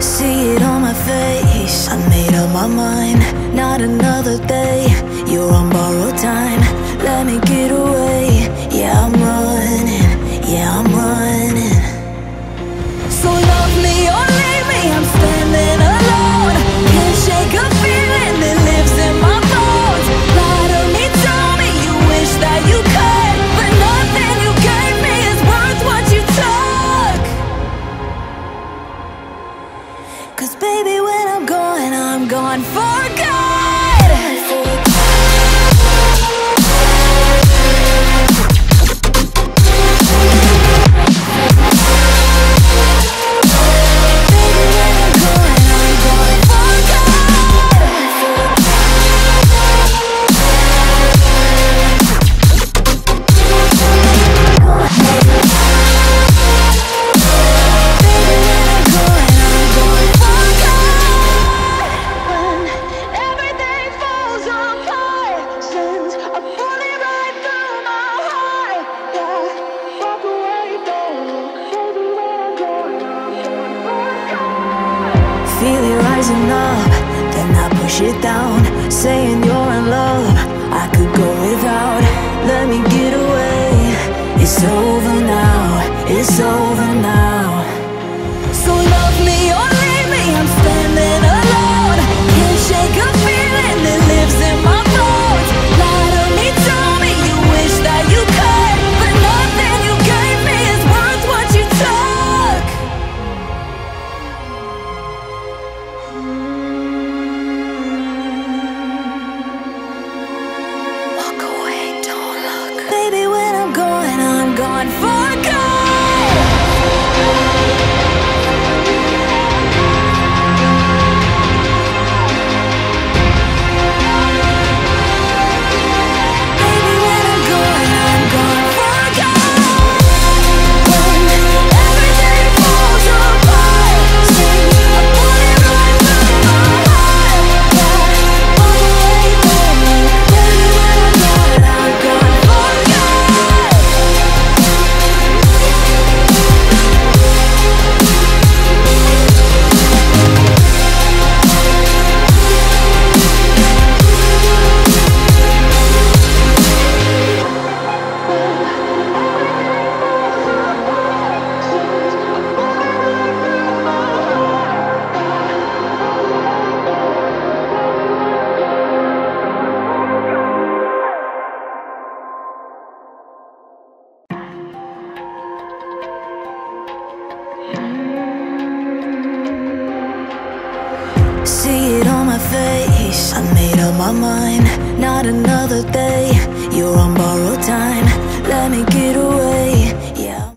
See it on my face. I made up my mind. Not another day. You're on borrowed time. Let me get away. Cause baby, when I'm gone, I'm gone for good. feel it rising up. Then I push it down? Saying you're in love. I could go without. Let me get away. It's over now. It's over now. on for good. See it on my face. I made up my mind. Not another day.